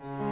you